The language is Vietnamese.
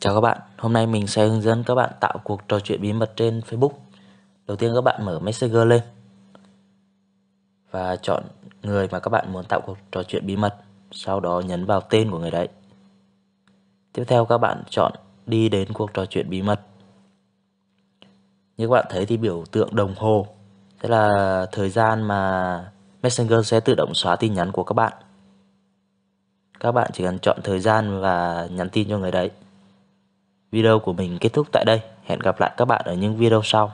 Chào các bạn, hôm nay mình sẽ hướng dẫn các bạn tạo cuộc trò chuyện bí mật trên Facebook. Đầu tiên các bạn mở Messenger lên và chọn người mà các bạn muốn tạo cuộc trò chuyện bí mật, sau đó nhấn vào tên của người đấy. Tiếp theo các bạn chọn đi đến cuộc trò chuyện bí mật. Như các bạn thấy thì biểu tượng đồng hồ, tức là thời gian mà Messenger sẽ tự động xóa tin nhắn của các bạn. Các bạn chỉ cần chọn thời gian và nhắn tin cho người đấy. Video của mình kết thúc tại đây. Hẹn gặp lại các bạn ở những video sau.